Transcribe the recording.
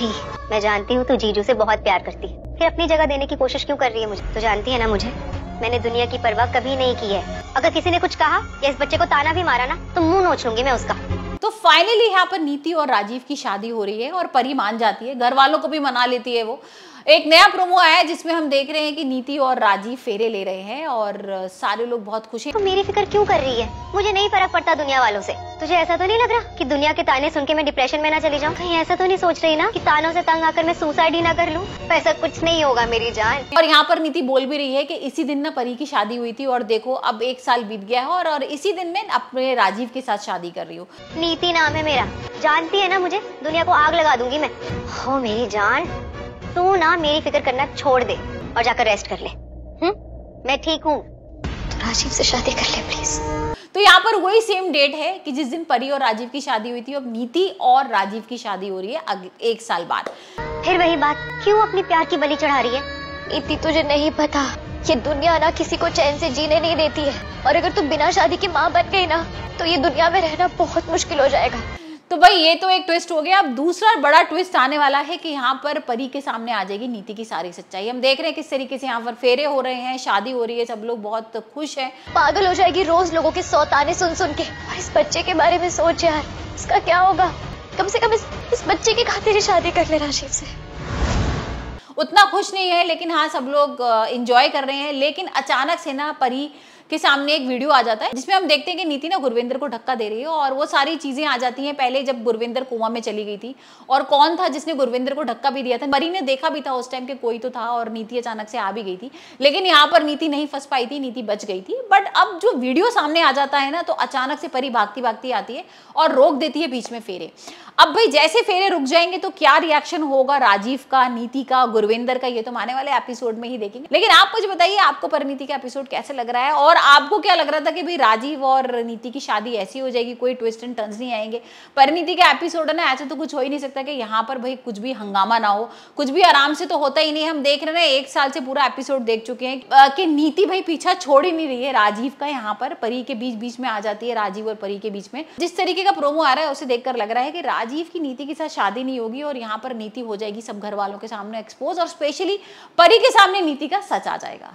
परी मैं जानती हूँ तू जीजू से बहुत प्यार करती है। फिर अपनी जगह देने की कोशिश क्यों कर रही है मुझे? तो जानती है ना मुझे? मैंने दुनिया की परवाह कभी नहीं की है। अगर किसी ने कुछ कहा या इस बच्चे को ताना भी मारा ना तो मुँह नोच लूँगी मैं उसका। तो फाइनली यहाँ पर नीति और राजीव की शादी हो रही है और परी मान जाती है। घर वालों को भी मना लेती है वो। एक नया प्रोमो आया है जिसमें हम देख रहे हैं कि नीति और राजीव फेरे ले रहे हैं और सारे लोग बहुत खुश हैं। तो मेरी फ़िक्र क्यों कर रही है? मुझे नहीं फ़र्क पड़ता दुनिया वालों से। तुझे ऐसा तो नहीं लग रहा कि दुनिया के ताने सुन के मैं डिप्रेशन में ना चली जाऊँ? कहीं ऐसा तो नहीं सोच रही ना कि तानों से तंग आकर मैं सुसाइड ही ना कर लूँ? ऐसा कुछ नहीं होगा मेरी जान। और यहाँ पर नीति बोल भी रही है कि इसी दिन ना परी की शादी हुई थी और देखो अब एक साल बीत गया है और, और इसी दिन में अपने राजीव के साथ शादी कर रही हूँ। नीति नाम है मेरा। जानती है ना मुझे? दुनिया को आग लगा दूँगी मैं। हो मेरी जान। तू ना मेरी फ़िक्र करना छोड़ दे और जाकर रेस्ट कर ले। हुँ? मैं ठीक हूँ। तो राजीव से शादी कर ले प्लीज़ तो यहाँ पर वही सेम डेट है कि जिस दिन परी और राजीव की शादी हुई थी अब नीति और राजीव की शादी हो रही है एक साल बाद। फिर वही बात क्यों अपनी प्यार की बलि चढ़ा रही है? नीति तुझे नहीं पता ये दुनिया ना किसी को चैन से जीने नहीं देती है। और अगर तू बिना शादी की माँ बन गई ना तो ये दुनिया में रहना बहुत मुश्किल हो जाएगा। तो भाई ये तो एक ट्विस्ट हो गया। अब दूसरा बड़ा ट्विस्ट आने वाला है कि यहाँ पर परी के सामने आ जाएगी नीति की सारी सच्चाई। हम देख रहे हैं किस तरीके से यहाँ पर फेरे हो रहे हैं शादी हो रही है सब लोग बहुत खुश हैं। पागल हो जाएगी रोज लोगों के सौ ताने सुन सुन के। और इस बच्चे के बारे में सोच यार इसका क्या होगा? कम से कम इस, इस बच्चे की खातिर ही शादी कर ले राशिद से। उतना खुश नहीं है, लेकिन हाँ सब लोग इंजॉय कर रहे हैं। लेकिन अचानक से ना परी के सामने एक वीडियो आ जाता है, जिसमें हम देखते हैं कि नीति ना गुरविंदर को धक्का दे रही है और वो सारी चीज़ें आ जाती हैं पहले जब गुरविंदर कुआँ में चली गई थी। और कौन था जिसने गुरविंदर को धक्का भी दिया था? मरी ने देखा भी था उस टाइम के कोई तो था और नीति अचानक से आ भी गई थी। लेकिन यहाँ पर नीति नहीं फंस पाई थी, नीति बच गई थी। बट अब जो वीडियो सामने आ जाता है ना तो अचानक से परी भागती भागती आती है और रोक देती है बीच में फेरे। अब भाई, जैसे फेरे रुक जाएँगे तो क्या रिएक्शन होगा राजीव का, नीति का, गुरविंदर का, ये तो आने वाले एपिसोड में ही देखेंगे। लेकिन आप मुझे बताइए, आपको परिनीति का एपिसोड कैसे लग रहा है? और आपको क्या लग रहा था कि भाई राजीव और नीति की शादी ऐसी हो जाएगी, कोई ट्विस्ट एंड टर्न्स नहीं आएँगे? परिनीति का एपिसोड है ना, ऐसे तो कुछ हो ही नहीं सकता कि यहाँ पर भाई कुछ भी हंगामा ना हो। कुछ भी आराम से तो होता ही नहीं हम देख रहे हैं एक साल से पूरा एपिसोड देख चुके हैं कि नीति भाई पीछा छोड़ ही नहीं रही है। राजीव का यहाँ पर परी के बीच बीच में आ जाती है, राजीव और परी के बीच में। जिस तरीके का प्रोमो आ रहा है, उसे देखकर लग रहा है कि राजीव की नीति के साथ शादी नहीं होगी और यहाँ पर नीति हो जाएगी सब घर वालों के सामने एक्सपोज और स्पेशली परी के सामने नीति का सच आ जाएगा।